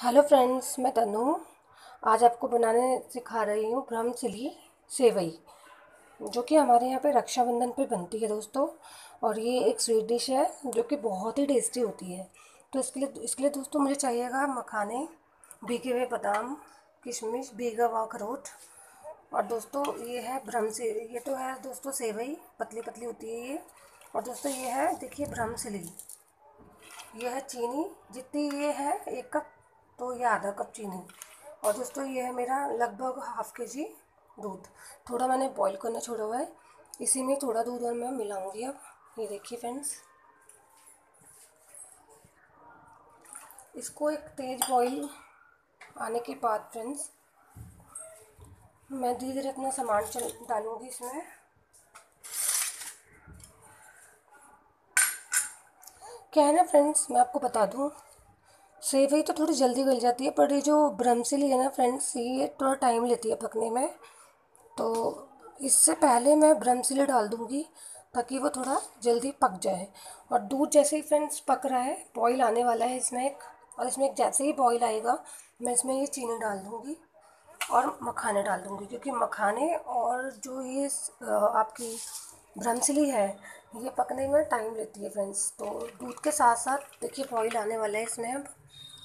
Hello friends, मैं तनु। आज आपको बनाने सिखा रही हूँ ब्रह्म चिली सेवई, जो कि हमारे यहाँ पे रक्षाबंधन पे बनती है दोस्तों। और ये एक स्वीट डिश है, जो कि बहुत ही टेस्टी होती है। तो इसके लिए इसके लिए दोस्तों मुझे चाहिएगा मखाने, भीगे हुए बादाम, किशमिश, भीगा हुआ अखरोट। और दोस्तों ये है ब्रह्म से, ये तो है दोस्तों सेवई, पतली पतली होती है ये। और दोस्तों ये है, देखिए ब्रह्म चिली। ये है चीनी, जितनी ये है, एक कप तो ये आधा कप चीनी और दोस्तों ये है मेरा लगभग हाफ़ के जी दूध। थोड़ा मैंने बॉईल करना छोड़ा हुआ है। इसी में थोड़ा दूध और मैं मिलाऊँगी अब। ये देखिए फ्रेंड्स इसको एक तेज़ बॉईल आने के बाद फ्रेंड्स मैं धीरे धीरे अपना सामान चल डालूँगी इसमें। क्या है ना फ्रेंड्स मैं आपको बता दूँ सेवई तो थोड़ी जल्दी गल जाती है, पर ये जो ब्रमसिली है ना फ्रेंड्स ये थोड़ा टाइम लेती है पकने में। तो इससे पहले मैं ब्रमसिली डाल दूँगी, ताकि वो थोड़ा जल्दी पक जाए। और दूध जैसे ही फ्रेंड्स पक रहा है बॉईल आने वाला है इसमें एक, और इसमें एक जैसे ही बॉईल आएगा, मैं इसमें ये चीनी डाल दूँगी, और मखाने डाल दूँगी, क्योंकि मखाने और जो ये आपकी ब्रमसिली है, ये पकने में टाइम लेती है फ्रेंड्स तो दूध के साथ साथ देखिए बॉईल आने वाला है इसमें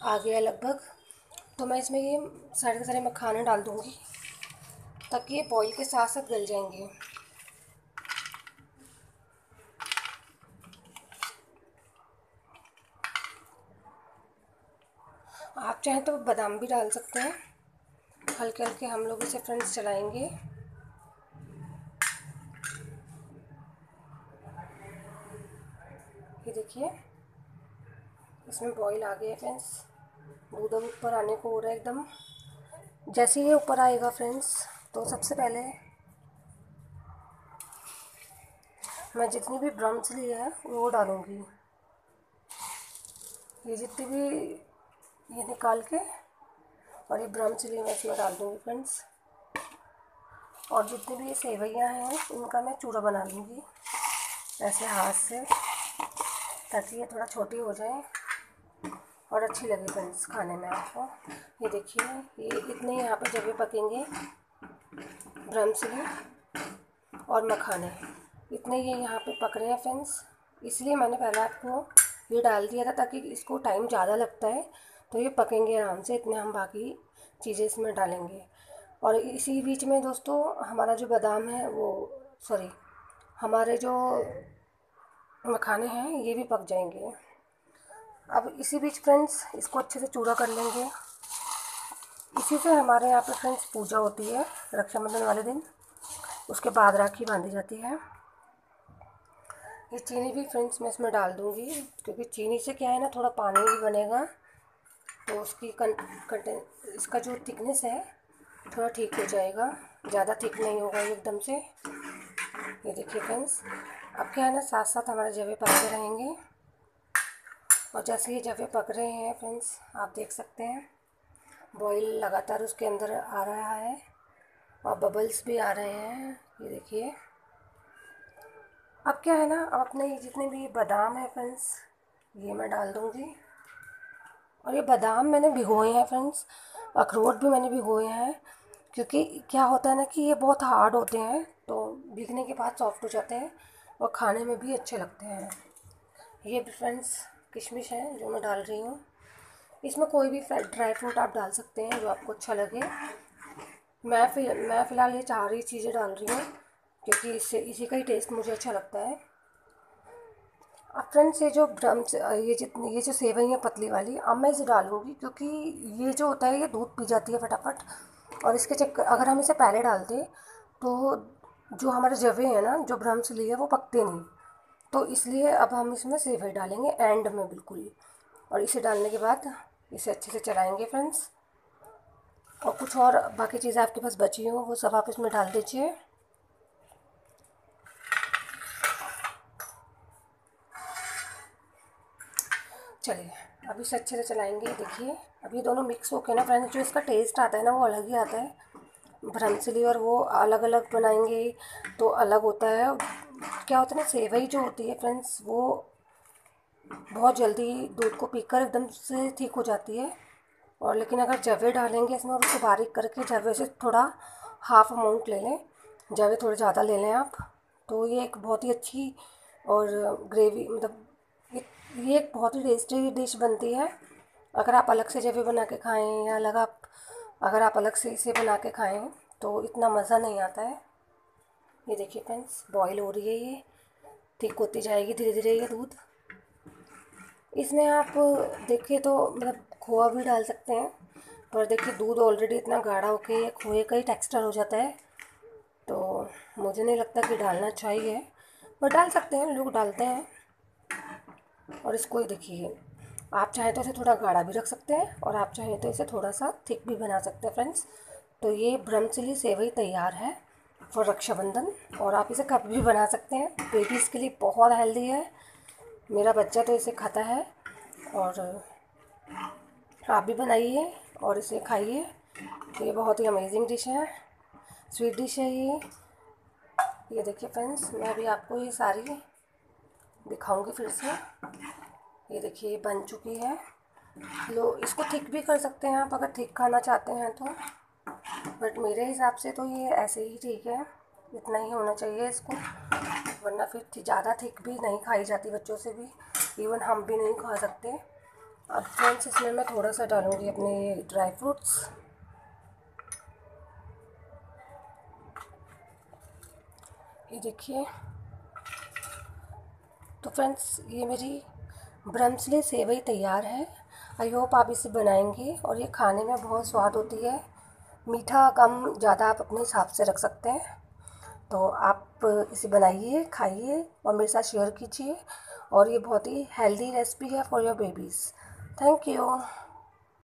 आ गया लगभग। तो मैं इसमें ये सारे के सारे मखाने डाल दूँगी, ताकि ये बॉईल के साथ साथ गल जाएँगे। आप चाहें तो बादाम भी डाल सकते हैं। हल्के हल्के हम लोग इसे फ्रेंड्स चलाएँगे। ये देखिए, इसमें बॉईल आ गया फ्रेंड्स अब ऊपर आने को हो रहा है एकदम। जैसे ये ऊपर आएगा फ्रेंड्स तो सबसे पहले मैं जितनी भी ब्रम्स ली है, वो डालूँगी। ये जितनी भी ये निकाल के और ये ब्रम चिली मैं इसमें डाल दूँगी फ्रेंड्स और जितनी भी ये सेवैयाँ हैं, इनका मैं चूड़ा बना लूँगी। ऐसे हाथ से, ताकि ये थोड़ा छोटी हो जाए। और अच्छी लगे फ्रेंड्स खाने में आपको। ये देखिए, ये इतने यहाँ पे जगह पकेंगे ब्रमसिली और मखाने। इतने ये यहाँ पे पक रहे हैं फ्रेंड्स इसलिए मैंने पहले आपको ये डाल दिया था ताकि इसको टाइम ज़्यादा लगता है। तो ये पकेंगे आराम से, इतने हम बाकी चीज़ें इसमें डालेंगे। और इसी बीच में दोस्तों, हमारा जो बादाम है, वो सॉरी हमारे जो मखाने हैं, ये भी पक जाएँगे। अब इसी बीच फ्रेंड्स इसको अच्छे से चूड़ा कर लेंगे। इसी से हमारे यहाँ पे फ्रेंड्स पूजा होती है, रक्षाबंधन वाले दिन। उसके बाद राखी बांधी जाती है। ये चीनी भी फ्रेंड्स मैं इसमें डाल दूँगी, क्योंकि चीनी से क्या है ना, थोड़ा पानी भी बनेगा। तो उसकी कंटे इसका जो थिकनेस है, थोड़ा ठीक हो जाएगा। ज़्यादा थिक नहीं होगा एकदम से। ये देखिए फ्रेंड्स अब क्या है ना साथ साथ हमारे जवे पकते रहेंगे। और जैसे ही जब ये पक रहे हैं फ्रेंड्स आप देख सकते हैं। बॉईल लगातार उसके अंदर आ रहा है और बबल्स भी आ रहे हैं, ये देखिए। अब क्या है ना अब अपने जितने भी बादाम है फ्रेंड्स ये मैं डाल दूँगी। और ये बादाम मैंने भिगोए हैं फ्रेंड्स अखरोट भी मैंने भिगोए हैं, क्योंकि क्या होता है ना कि ये बहुत हार्ड होते हैं तो भीगने के बाद सॉफ्ट हो जाते हैं और खाने में भी अच्छे लगते हैं। ये फ्रेंड्स किशमिश है जो मैं डाल रही हूँ। इसमें कोई भी ड्राई फ्रूट आप डाल सकते हैं जो आपको अच्छा लगे। मैं फिर मैं फ़िलहाल ये चार ही चीज़ें डाल रही हूँ, क्योंकि इससे, इसी का ही टेस्ट मुझे अच्छा लगता है। अब फ्रेंड्स ये जो ब्रम्स ये जितनी, ये जो सेवई है पतली वाली, अब मैं इसे डालूँगी, क्योंकि ये जो होता है ये दूध पी जाती है फटाफट। और इसके चक्कर अगर हम इसे पहले डालते तो जो हमारे जवे हैं ना, जो ब्रम्स लिए वो पकते नहीं। तो इसलिए अब हम इसमें सेवई डालेंगे एंड में बिल्कुल। और इसे डालने के बाद इसे अच्छे से चलाएँगे फ्रेंड्स और कुछ और बाकी चीज़ें आपके पास बची हो, वो सब आप इसमें डाल दीजिए। चलिए, अब इसे अच्छे से चलाएँगे, देखिए। अभी दोनों मिक्स होके ना फ्रेंड्स जो इसका टेस्ट आता है ना, वो अलग ही आता है। भ्रमसिली और वो अलग अलग बनाएँगे तो अलग होता है। क्या होता है ना, सेवई जो होती है फ्रेंड्स वो बहुत जल्दी दूध को पीकर एकदम से ठीक हो जाती है। और लेकिन अगर जवे डालेंगे इसमें और उसे बारीक करके जवे से थोड़ा हाफ़ अमाउंट ले लें, जवे थोड़े ज़्यादा ले लें आप तो ये एक बहुत ही अच्छी और ग्रेवी मतलब ये एक बहुत ही टेस्टी डिश बनती है। अगर आप अलग से जवे बना के खाएँ या अलग आप, अगर आप अलग से इसे बना के खाएँ तो इतना मज़ा नहीं आता है। ये देखिए फ्रेंड्स बॉईल हो रही है ये। ठीक होती जाएगी धीरे धीरे ये दूध। इसमें आप देखिए तो मतलब खोआ भी डाल सकते हैं, पर देखिए दूध ऑलरेडी इतना गाढ़ा होके खोए का ही टेक्सचर हो जाता है। तो मुझे नहीं लगता कि डालना चाहिए, पर डाल सकते हैं, लोग डालते हैं। और इसको ही देखिए, आप चाहें तो इसे थोड़ा गाढ़ा भी रख सकते हैं, और आप चाहें तो इसे थोड़ा सा थिक भी बना सकते हैं फ्रेंड्स तो ये ब्रह्मचिली सेवई तैयार है। फॉर रक्षाबंधन और आप इसे कभी भी बना सकते हैं। बेबीज़ के लिए बहुत हेल्दी है। मेरा बच्चा तो इसे खाता है और आप भी बनाइए और इसे खाइए। तो ये बहुत ही अमेजिंग डिश है। स्वीट डिश है ये। ये देखिए फ्रेंड्स मैं अभी आपको ये सारी दिखाऊँगी फिर से। ये देखिए, ये बन चुकी है। लो, इसको थिक भी कर सकते हैं आप, अगर थिक खाना चाहते हैं तो। बट मेरे हिसाब से तो ये ऐसे ही ठीक है। इतना ही होना चाहिए इसको। वरना फिर ज़्यादा थिक भी नहीं खाई जाती बच्चों से भी। इवन हम भी नहीं खा सकते। अब फ्रेंड्स इसमें मैं थोड़ा सा डालूँगी अपने ड्राई फ्रूट्स ये देखिए। तो फ्रेंड्स ये मेरी ब्रम्सले सेवई तैयार है। आई होप आप इसे बनाएँगे और ये खाने में बहुत स्वाद होती है। मीठा कम ज़्यादा आप अपने हिसाब से रख सकते हैं। तो आप इसे बनाइए, खाइए और मेरे साथ शेयर कीजिए और ये बहुत ही हेल्दी रेसिपी है for your babies thank you